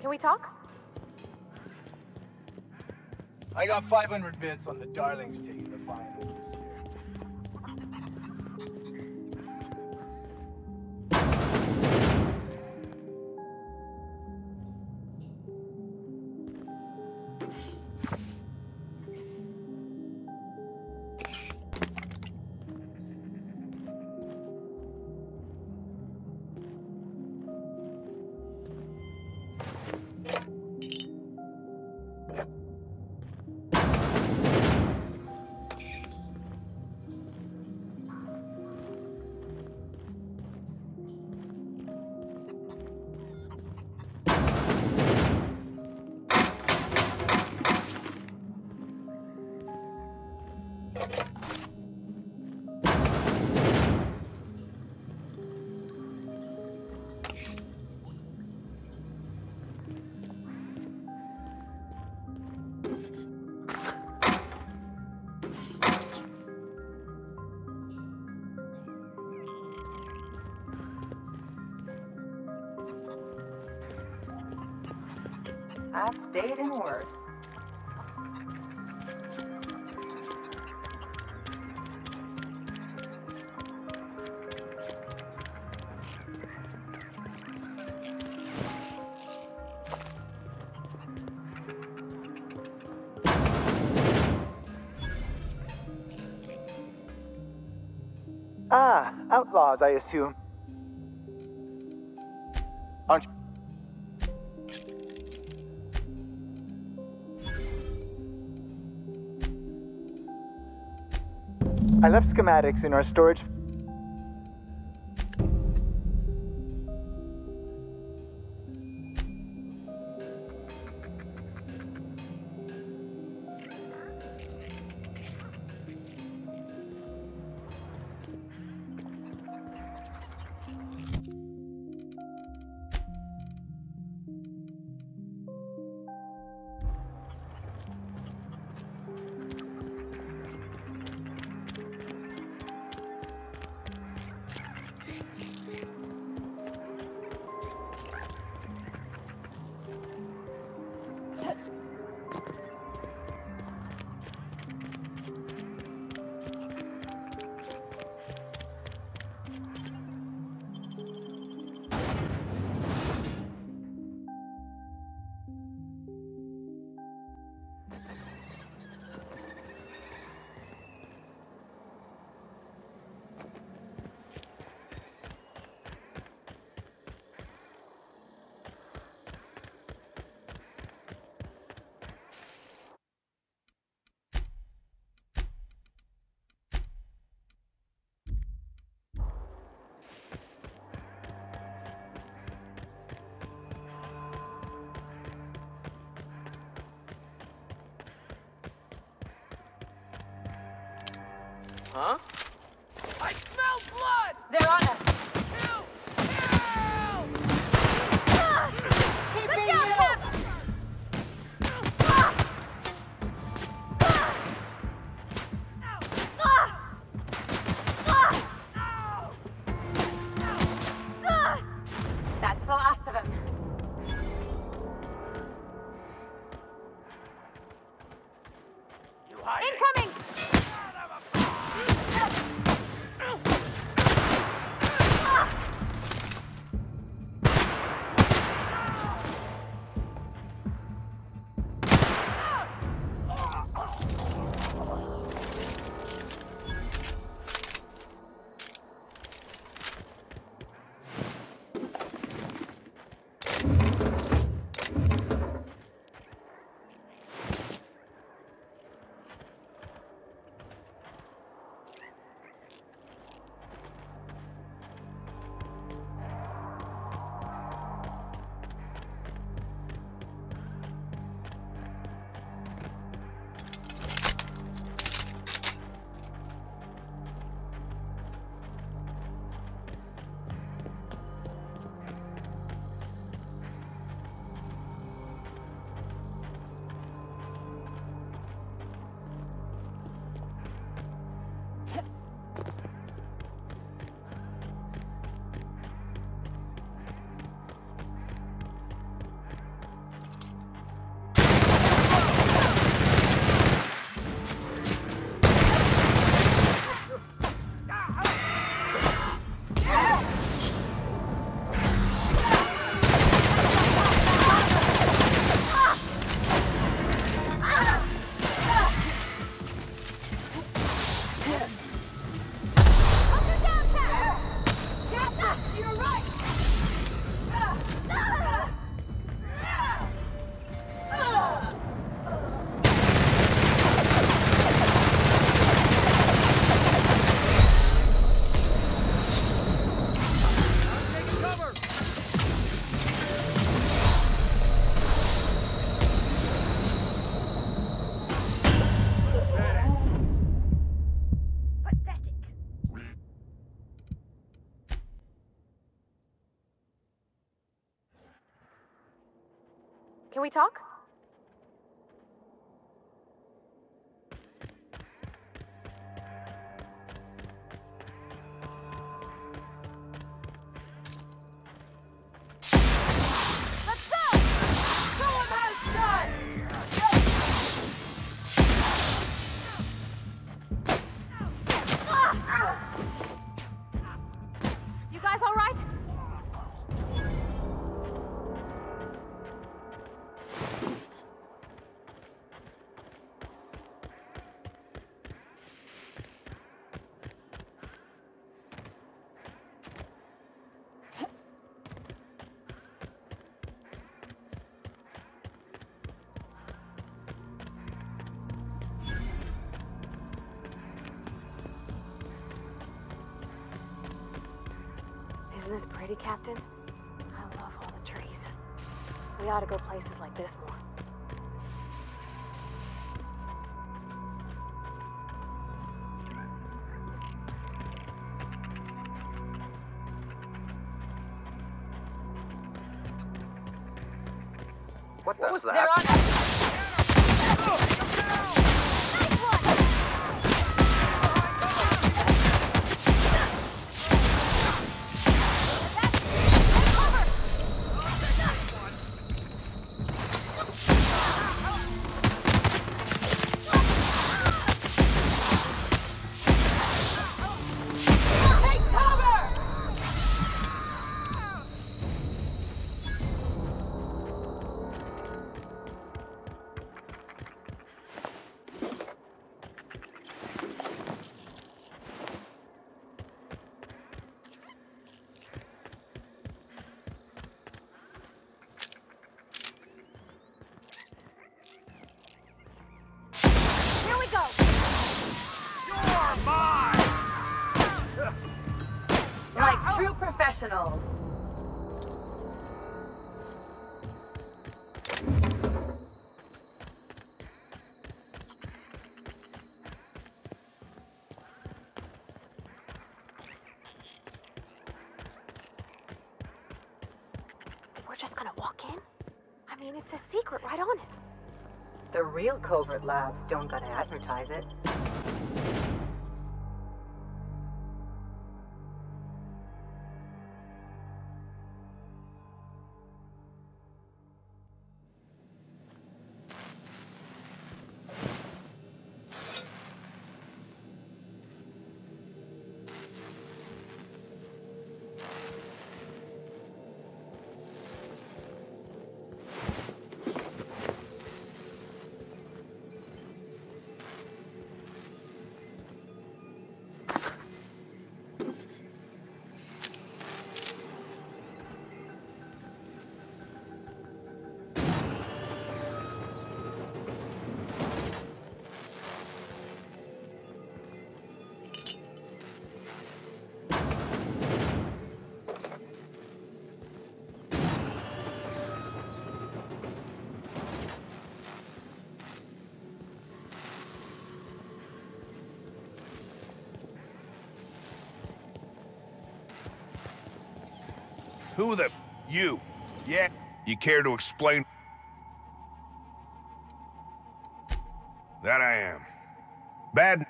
Can we talk? I got 500 bits on the Darlings taking the finals stayed in worse. Ah, outlaws, I assume. Schematics in our storage. Huh? I smell blood! They're on Can we talk? Captain? I love all the trees. We ought to go places like this more. What the was They're that? We're just gonna walk in? I mean, it's a secret right on it. The real covert labs don't gotta advertise it. Who the... You? Yeah? You care to explain? That I am. Bad...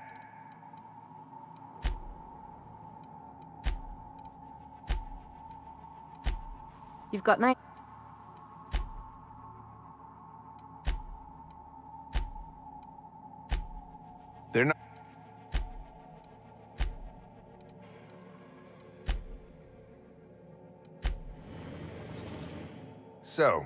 You've got night. So,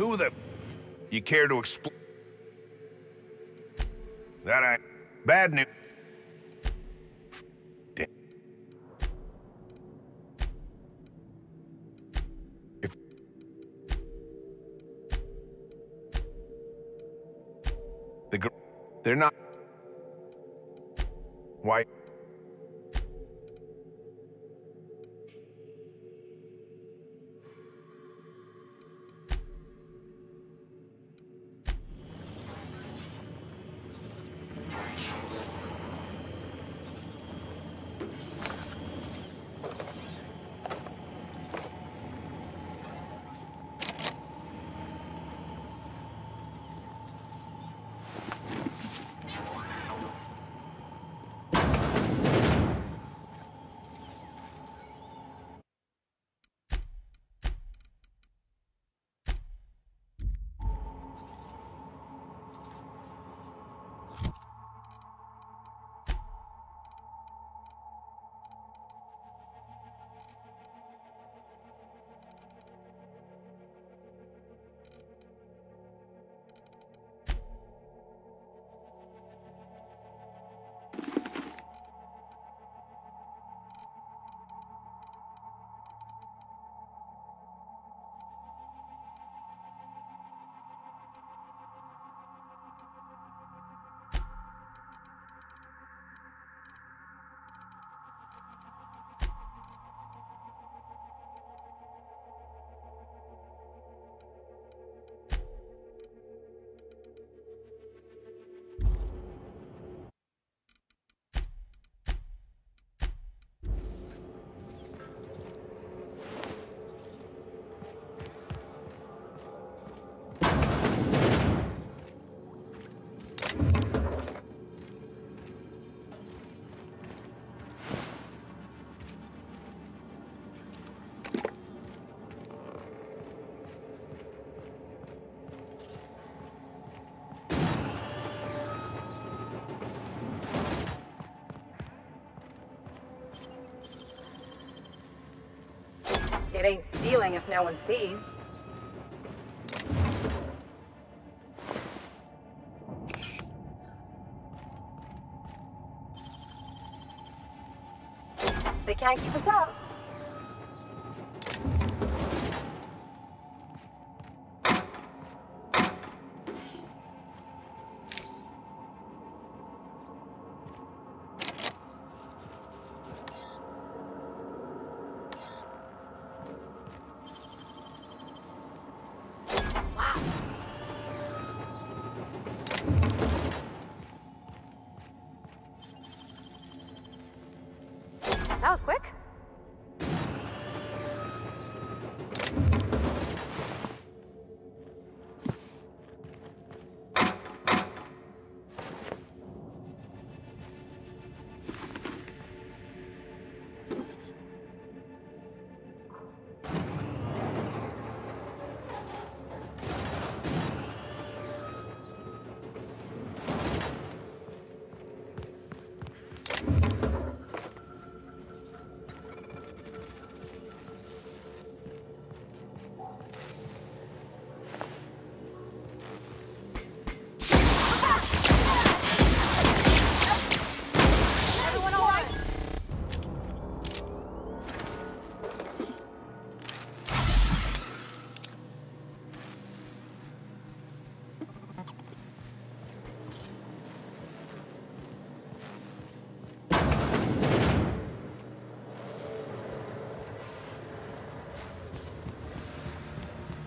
Who the... You care to explain? That I... Bad news. It ain't stealing if no one sees. They can't keep us up.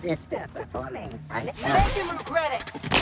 Sister performing. Make him regret it.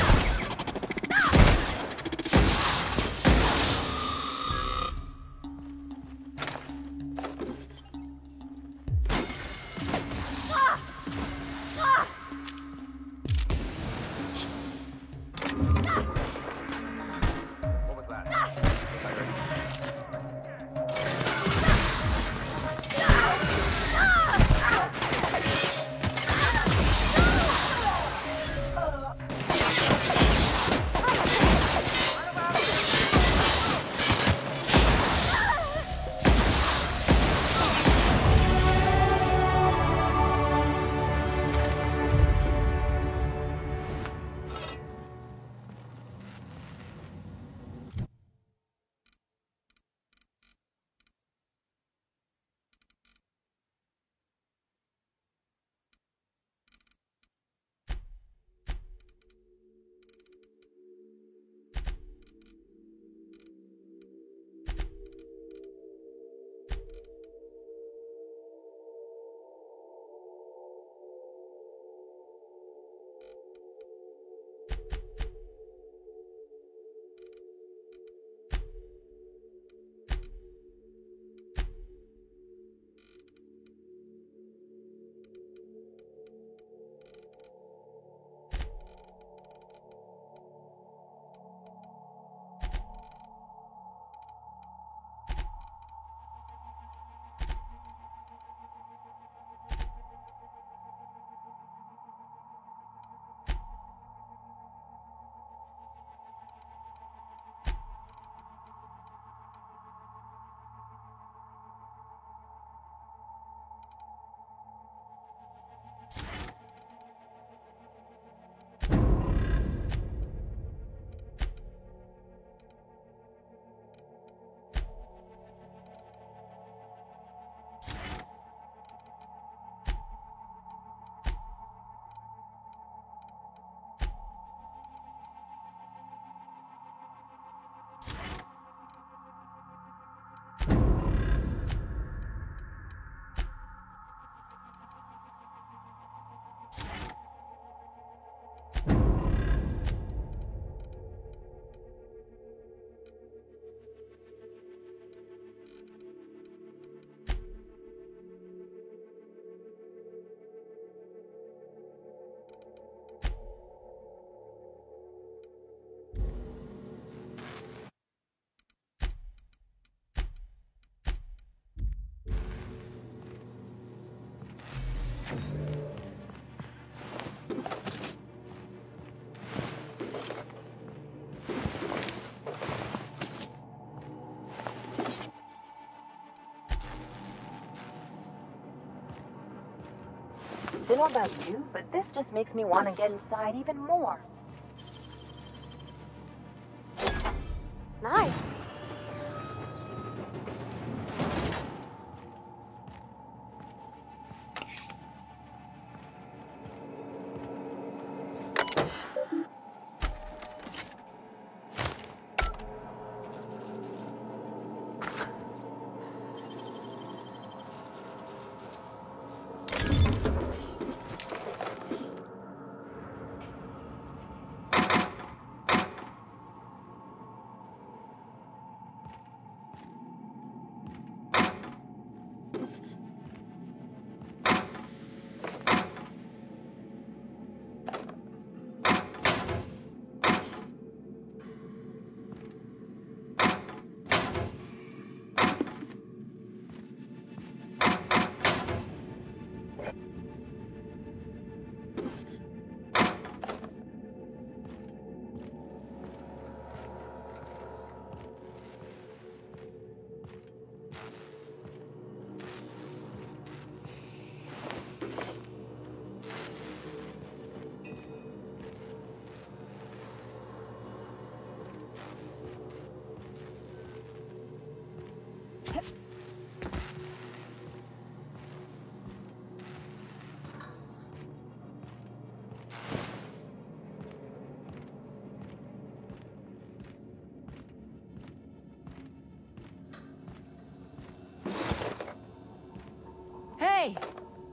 I don't know about you, but this just makes me want to get inside even more.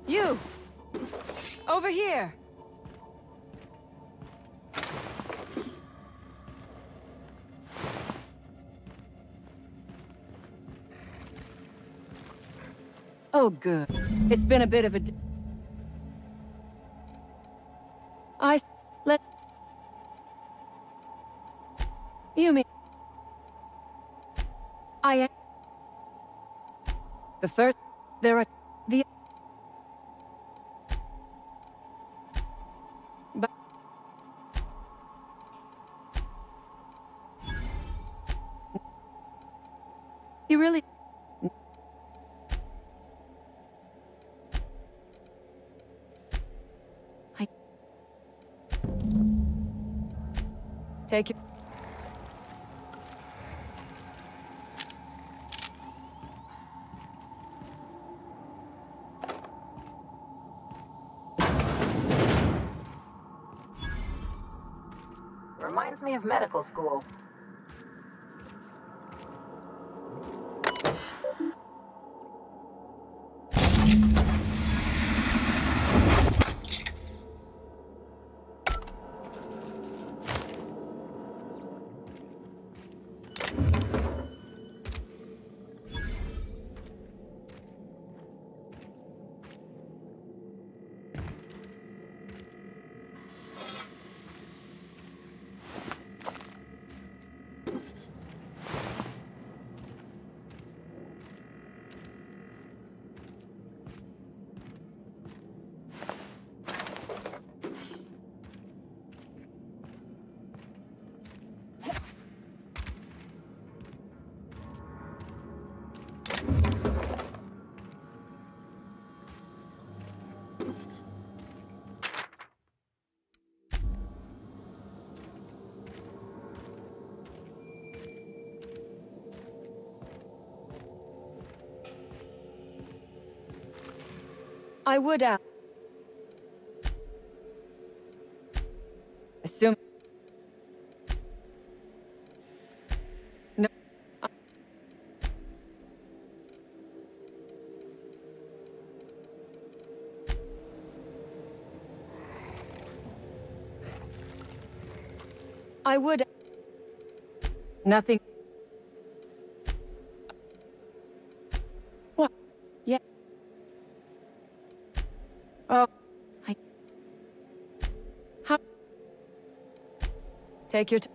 You! Over here! Oh, good. It's been a bit of a... You really... I... Take it. Reminds me of medical school. I would, uh... Assume... No... I would... Nothing... Take your time.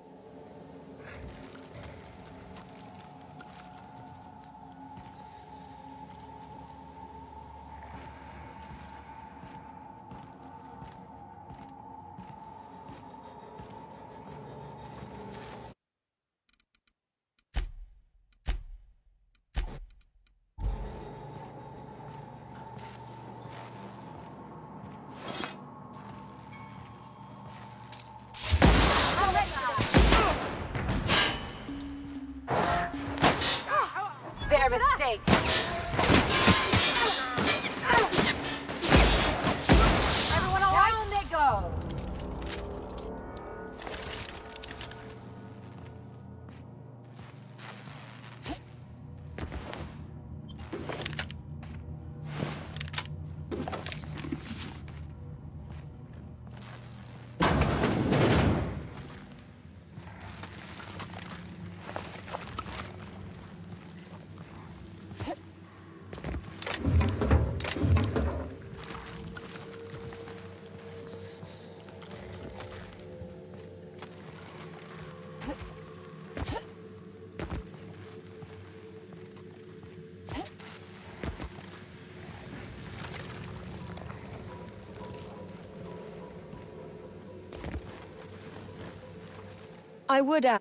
Mistake. I would uh,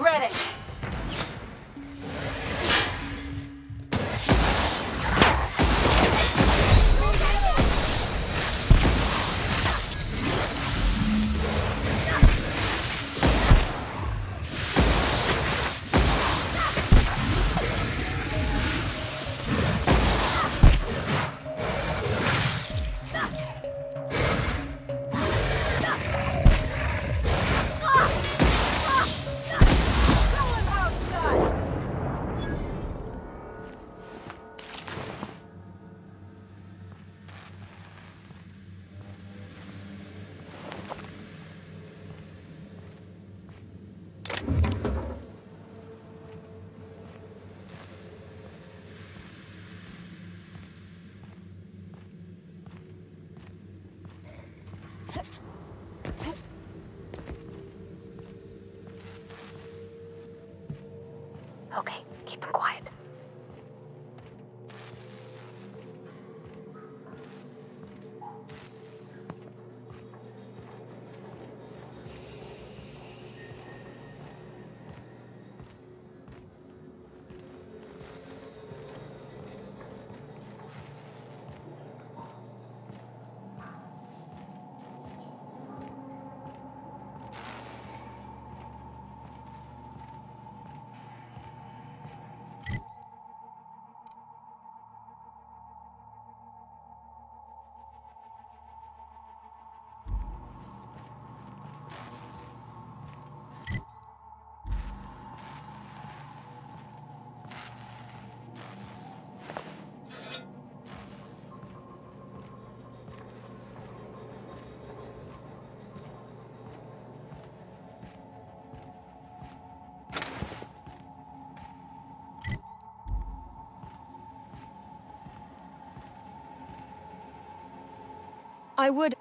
regret it. I would.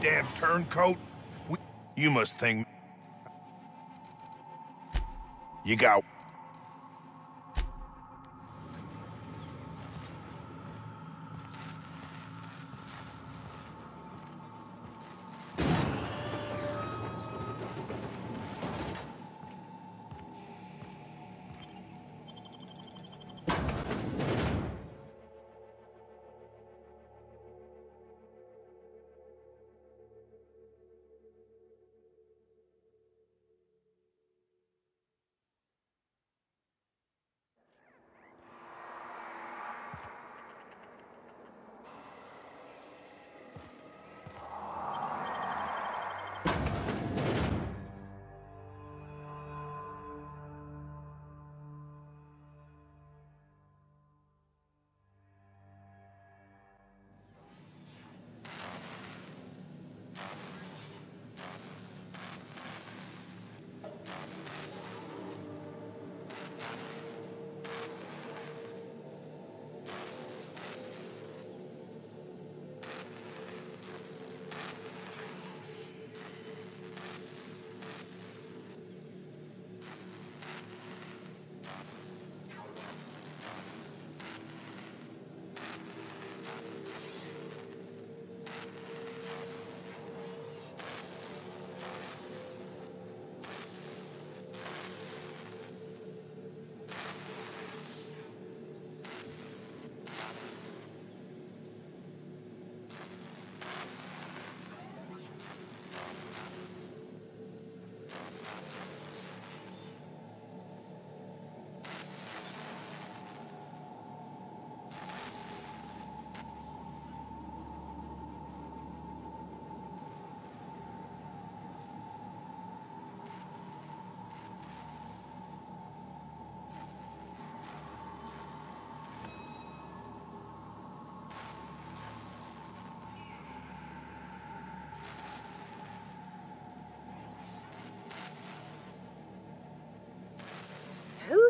Damn turncoat. We, you must think... You got...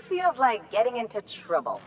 feels like getting into trouble?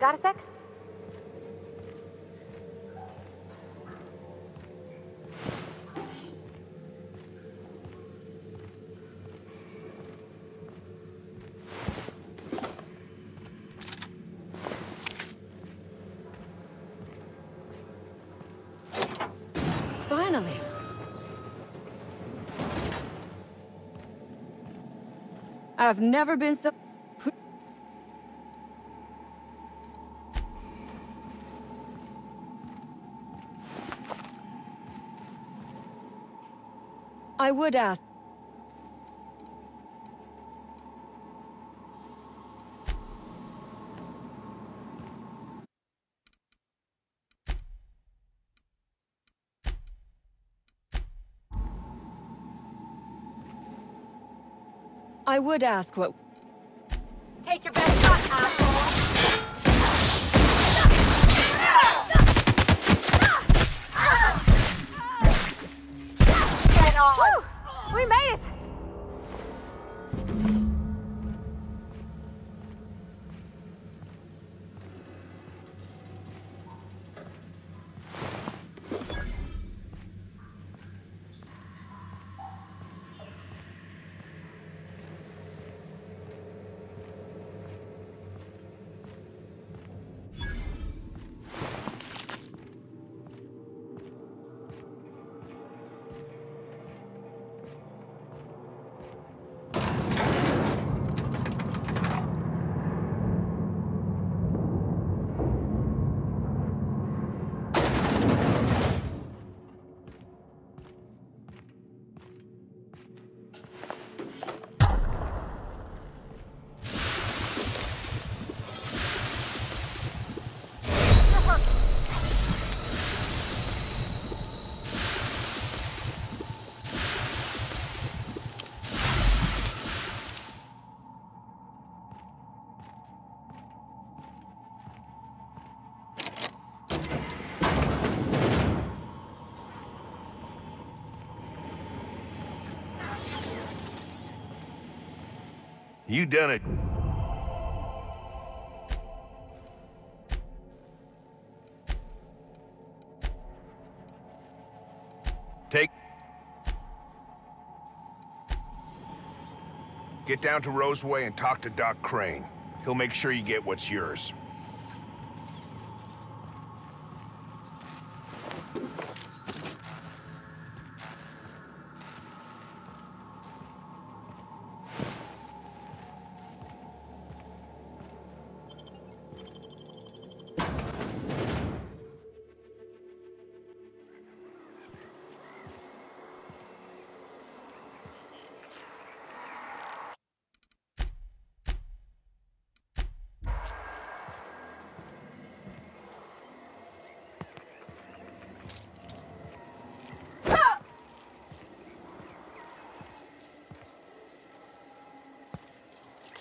Got a sec? Finally. I've never been so. I would ask. I would ask what. You done it. Take... Get down to Roseway and talk to Doc Crane. He'll make sure you get what's yours.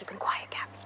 and quiet, Captain.